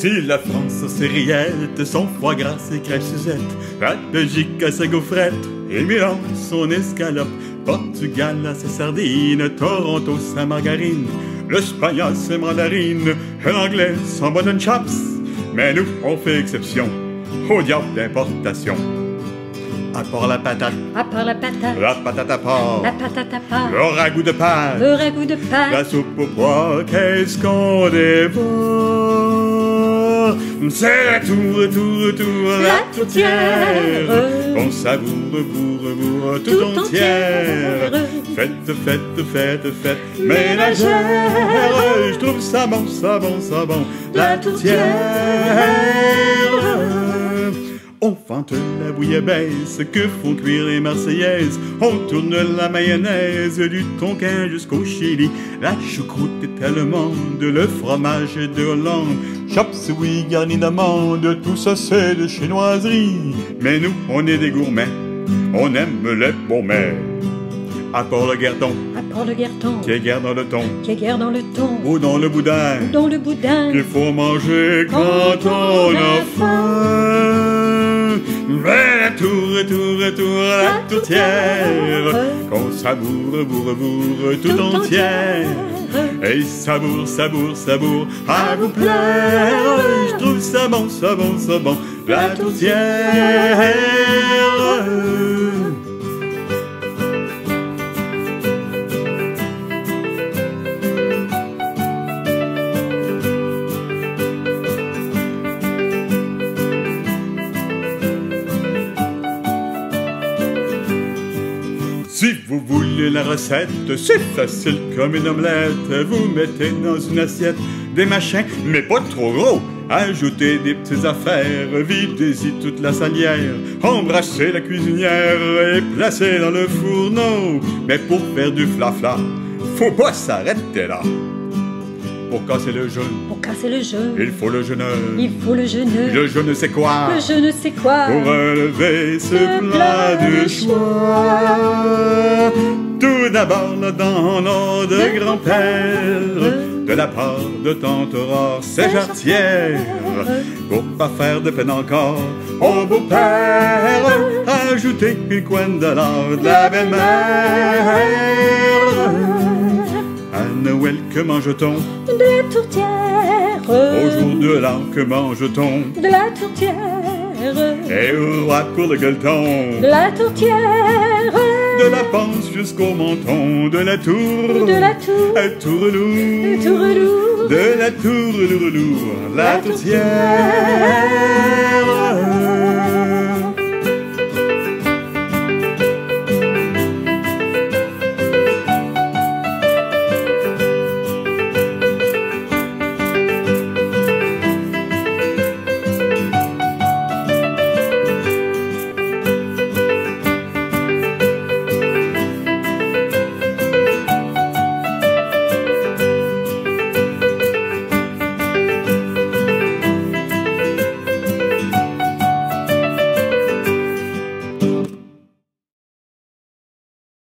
Si la France ses rillettes, son foie gras, ses crêpes Suzette, la Belgique a ses gaufrettes, et Milan son escalope, Portugal a ses sardines, Toronto sa margarine, l'Espagnol ses mandarines, l'Anglais son mutton chops, mais nous on fait exception au diable d'importation. À part la patate, À part la patate, la patate à part, la patate à part, le ragoût de pâte, le ragoût de pâte, la soupe au pois, qu'est-ce qu'on dévore? C'est la tour, tour, tour, la La tourtière. Qu'on savoure, bourre, bourre, tout, Tout entière. entière. Fête, fête, fête, fête ménagère. Je trouve ça bon, ça bon, ça bon. La La tourtière on fente la bouillabaisse que font cuire les Marseillaises. On tourne la mayonnaise du Tonkin jusqu'au Chili. La choucroute est allemande, le fromage est de Hollande. Chops, oui, garni d'amande, tout ça c'est de chinoiserie. Mais nous, on est des gourmets, on aime les bons mets. À part le guerton, à part le guerton, qui est guère dans le thon, qui est guère dans le thon, ou dans le boudin. dans le boudin, qu'il faut manger quand Quand on a faim. Mais la tour, tour, tour, la La tourtière, qu'on savoure, bourre, bourre, tout, tout entière. Et saboure, saboure, saboure, à vous plaire. Je trouve ça bon, ça bon, ça bon, la tourtière. Si vous voulez la recette, c'est facile comme une omelette. Vous mettez dans une assiette des machins, mais pas trop gros. Ajoutez des petites affaires, videz-y toute la salière, embrassez la cuisinière et placez dans le fourneau. Mais pour faire du flafla, faut pas s'arrêter là. Pour casser le jeûne, Pour casser le jeûne, il faut le jeûneur. il faut le jeûneur, Le je ne sais quoi? le je ne sais quoi? Pour relever ce plat plat de de choix. Tout d'abord le nom de De grand-père, de la part de tante Aurore, c'est jarretière. Pour pas faire de peine encore au beau-père, ajoutez une coin de l'or de la belle-mère. Que mange-t-on De la tourtière, Au jour de l'an, que mange-t-on de la tourtière, Et au roi pour le gueuleton de la tourtière, De la panse jusqu'au menton, de la tour, de la tour, à tourlour, de la tour, lourd, lourd, la La tourtière.